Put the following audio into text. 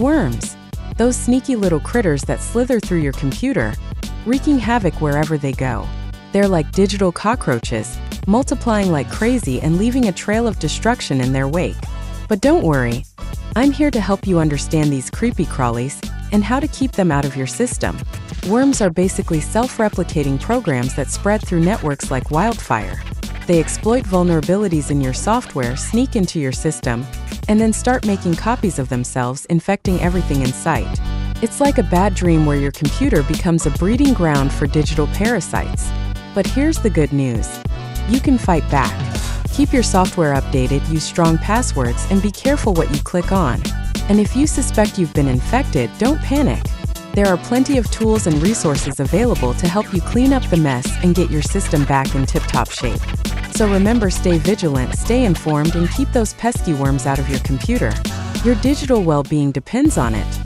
Worms. Those sneaky little critters that slither through your computer, wreaking havoc wherever they go. They're like digital cockroaches, multiplying like crazy and leaving a trail of destruction in their wake. But don't worry, I'm here to help you understand these creepy crawlies and how to keep them out of your system. Worms are basically self-replicating programs that spread through networks like wildfire. They exploit vulnerabilities in your software, sneak into your system, and then start making copies of themselves, infecting everything in sight. It's like a bad dream where your computer becomes a breeding ground for digital parasites. But here's the good news. You can fight back. Keep your software updated, use strong passwords, and be careful what you click on. And if you suspect you've been infected, don't panic. There are plenty of tools and resources available to help you clean up the mess and get your system back in tip-top shape. So remember stay vigilant, stay informed, and keep those pesky worms out of your computer. Your digital well-being depends on it.